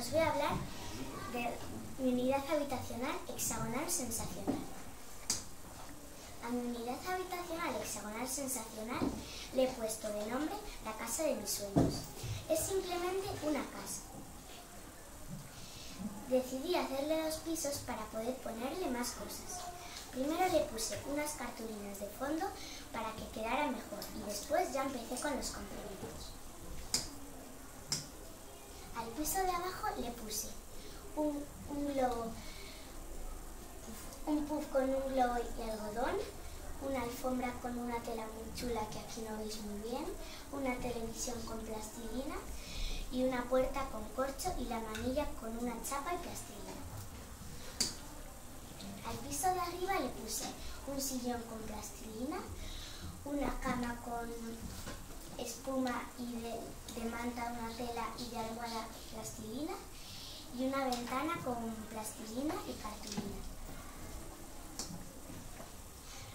os voy a hablar de mi unidad habitacional hexagonal sensacional. A mi unidad habitacional hexagonal sensacional le he puesto de nombre la casa de mis sueños. Es simplemente una casa. Decidí hacerle dos pisos para poder ponerle más cosas. Primero le puse unas cartulinas de fondo para que quedara mejor y después ya empecé con los complementos. Piso de abajo le puse un, un globo, un puff con un globo y algodón, una alfombra con una tela muy chula que aquí no veis muy bien, una televisión con plastilina y una puerta con corcho y la manilla con una chapa y plastilina. Al piso de arriba le puse un sillón con plastilina, una cama con espuma y de, de manta una tela y de almohada plastilina y una ventana con plastilina y cartulina.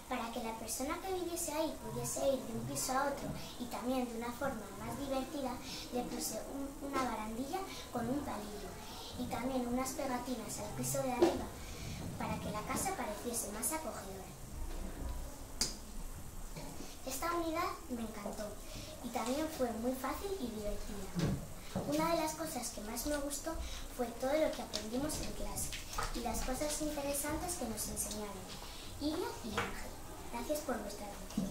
Para que la persona que viviese ahí pudiese ir de un piso a otro y también de una forma más divertida, le puse un, una barandilla con un palillo y también unas pegatinas al piso de arriba para que la casa pareciese más acogedora. Esta unidad me encantó y también fue muy fácil y divertida. Una de las cosas que más me gustó fue todo lo que aprendimos en clase y las cosas interesantes que nos enseñaron Illa y Ángel. Gracias por vuestra atención.